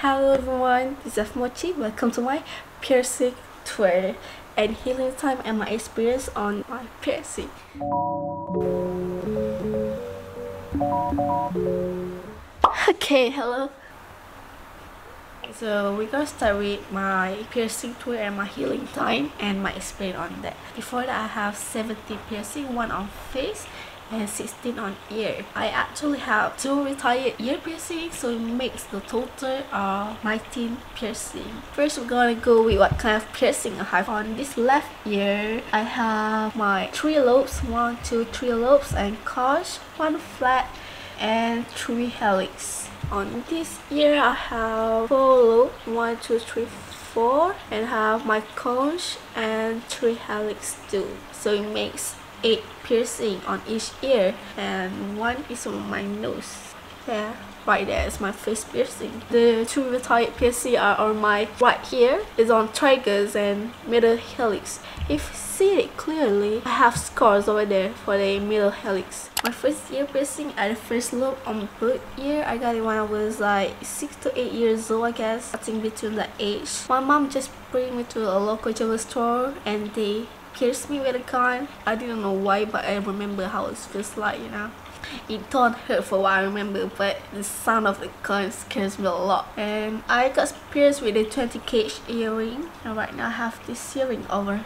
Hello everyone, this is Mochi. Welcome to my piercing tour and healing time and my experience on my piercing. Okay, hello. So we're gonna start with my piercing tour and my healing time and my experience on that. Before that I have 70 piercing, one on face and 16 on ear. I actually have two retired ear piercings so it makes the total of 19 piercing. First we're gonna go with what kind of piercing I have. On this left ear I have my three lobes, one, two, three lobes and conch, one flat and three helix. On this ear I have four lobes, one, two, three, four and have my conch and three helix too. So it makes 8 piercing on each ear and one is on my nose. Yeah, right there is my face piercing. The two retired piercing are on my right here, is on tragus and middle helix. If you see it clearly, I have scars over there for the middle helix. My first ear piercing at the first lobe on both ear, I got it when I was like 6 to 8 years old I guess. I think between the age. My mom just bring me to a local jewelry store and they pierced me with a gun. I didn't know why, but I remember how it feels like, you know. It don't hurt for what I remember, but the sound of the gun scares me a lot. And I got pierced with a 20 gauge earring, and right now I have this earring over.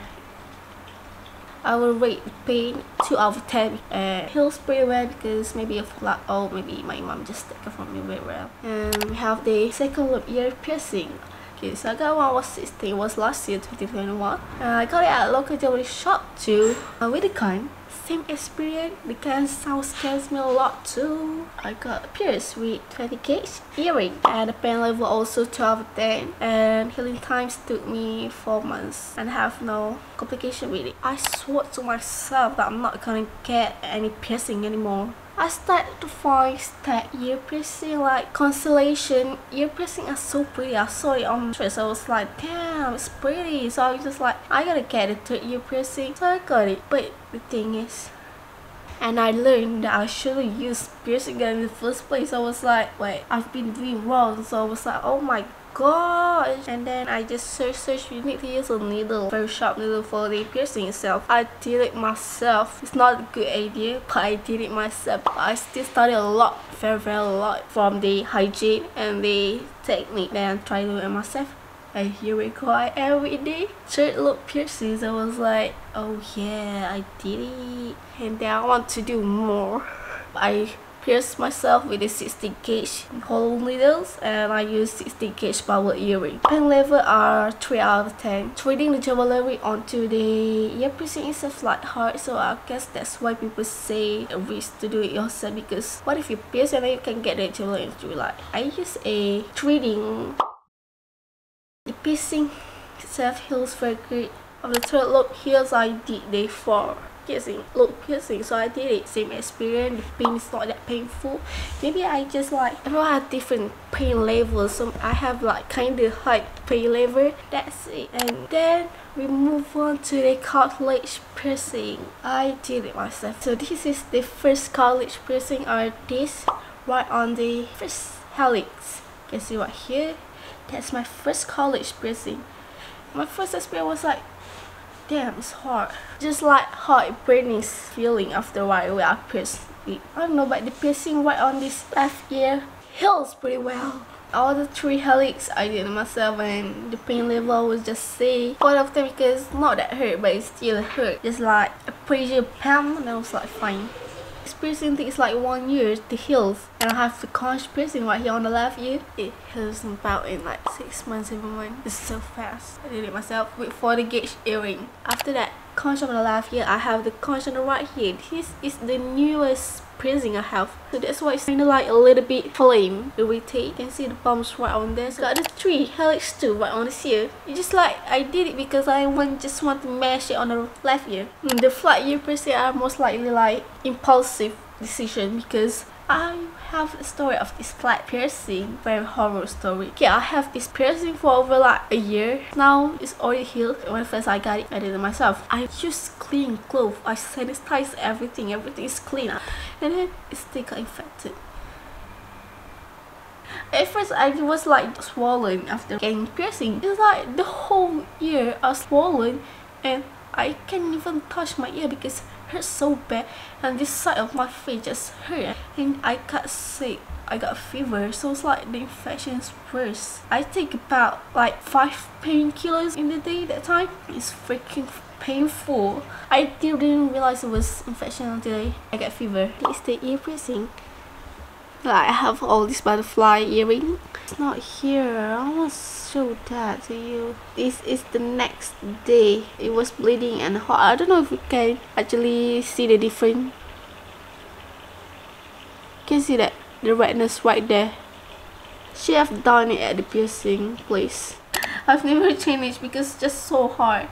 I will rate pain 2 out of 10 and heals pretty well because maybe a flat oh maybe my mom just took it from me very well and we have the second lobe ear piercing Okay, so I got one was 16, was last year 2021. Uh, I got it at local jewelry shop too. Uh, with the kind, same experience. because sound scares me a lot too. I got a pierce with 20 gauge earring and the pain level also 12 10 and healing times took me 4 months and have no complication with it. I swore to myself that I'm not gonna get any piercing anymore I started to find that ear piercing like constellation ear piercing are so pretty. I saw it on Pinterest. I was like, damn, it's pretty. So I was just like, I gotta get a third ear piercing. So I got it. But the thing is, and I learned that I shouldn't use piercing gun in the first place. I was like, wait, I've been doing wrong. So I was like, oh my gosh. And then I just search search you need to use a needle very sharp needle for the piercing itself. I did it myself. It's not a good idea but I did it myself. I still studied a lot very very a lot from the hygiene and the technique then I try to do it myself and here we go I every day third lobe piercings I was like oh yeah I did it and then I want to do more I pierced myself with a 60 gauge hollow needles and I use 60 gauge power earring. Pain level are 3 out of 10. Treating the jewelry onto the ear piercing is a flat hard so I guess that's why people say a risk to do it yourself because what if you pierce and then you can get the jewelry into like I use a treating the piercing itself heals very good. Of the third lobe heals I did day 4 piercing lobe piercing. So I did it same experience. The pain is not that painful. Maybe I just like everyone have different pain levels. So I have like kind of high pain level. That's it. And then we move on to the cartilage piercing. I did it myself. So this is the first cartilage piercing or this right on the first helix. You can see right here that's my first cartilage piercing my first experience was like damn it's hard. Just like hot burning feeling after a while I pierced it I don't know but the piercing right on this left ear heals pretty well. All the three helix I did myself and the pain level was just say one of them because not that hurt but it still hurt. Just like a pressure pam and I was like fine this piercing takes like one year to heal and I have the conch piercing right here on the left ear. It heals about in like 6 months, 7 months. It's so fast. I did it myself with 40 gauge earring. After that, conch on the left ear, I have the conch on the right ear. This is the newest piercing I have. So that's why it's kind of like a little bit flame irritate. You can see the bumps right on there. So got the three helix too right on this ear. It's just like I did it because I want just want to mash it on the left ear. Hmm, the flat ear piercing are most likely like impulsive decision because I have a story of this flat piercing, very horror story. Okay, I have this piercing for over like a year. Now it's already healed. When first I got it, I did it myself. I use clean clothes. I sanitize everything. Everything is clean. And then it still infected. At first I was like swollen after getting piercing. It's like the whole ear are swollen and I can't even touch my ear because it hurts so bad and this side of my face just hurt and I got sick. I got a fever so it's like the infection is worse. I take about like 5 painkillers in the day that time. It's freaking painful. I still didn't realize it was infection until I got fever. It's the ear piercing. Like I have all this butterfly earring. It's not here. I want to show that to you. This is the next day. It was bleeding and hot. I don't know if you can actually see the difference. You can see that the redness right there. She have done it at the piercing place. I've never changed because it's just so hard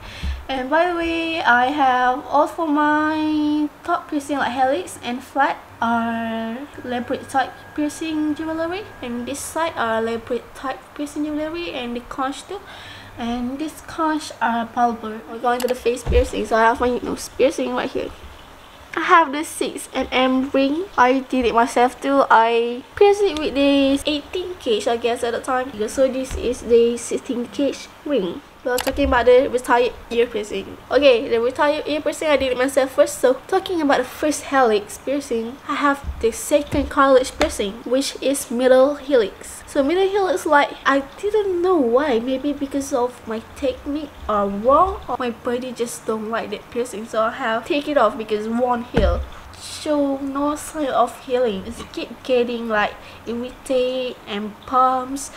and by the way I have all for my top piercing like helix and flat are labret type piercing jewelry and this side are labret type piercing jewelry and the conch too and this conch are pulver we're going to the face piercing so I have my nose piercing right here I have the 6mm ring. I did it myself too. I pierced it with this 18 gauge I guess at the time. So this is the 16 gauge ring. We are talking about the retired ear piercing. Okay, the retired ear piercing I did it myself first. So talking about the first helix piercing, I have the second cartilage piercing, which is middle helix. So middle helix like I didn't know why. Maybe because of my technique or wrong or my body just don't like that piercing. So I have take it off because one heal show no sign of healing. It's keep getting like irritated and pumps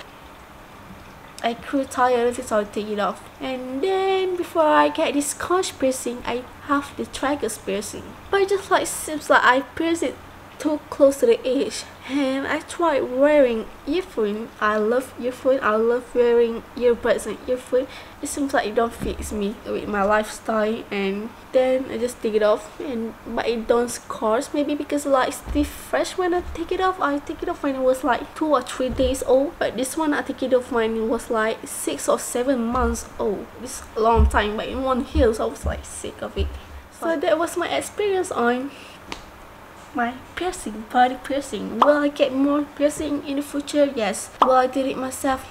I grew tired so I take it off. And then before I get this conch piercing, I have the tragus piercing. But it just like seems like I pierce it too close to the edge and I tried wearing earphone. I love earphone. I love wearing earbuds and earphone. It seems like it don't fit me with my lifestyle and then I just take it off and but it don't scars maybe because like still fresh when I take it off. I take it off when it was like two or three days old but this one I take it off when it was like six or seven months old. It's a long time but in one hill so I was like sick of it. So that was my experience on my piercing, body piercing. Will I get more piercing in the future? Yes. Will I do it myself?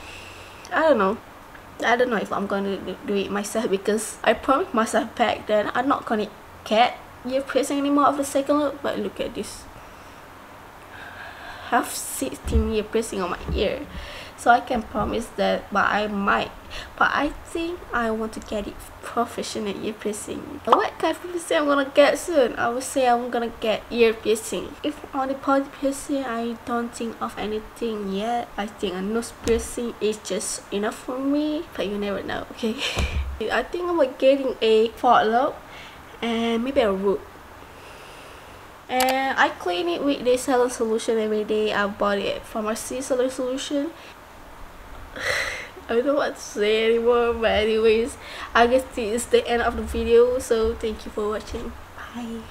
I don't know. I don't know if I'm to do it myself because I promised myself back then I'm not to get ear piercing anymore of the second look. But look at this. I have 16 ear piercing on my ear so I can promise that but I might but I think I want to get it professional ear piercing what kind of piercing I'm gonna get soon? I would say I'm gonna get ear piercing if on the body piercing I don't think of anything yet. I think a nose piercing is just enough for me but you never know okay? I think I'm getting a fort lobe and maybe a rook. And I clean it with the saline solution every day. I bought it from a sea solution I don't what to say anymore but anyways I guess this is the end of the video so thank you for watching. Bye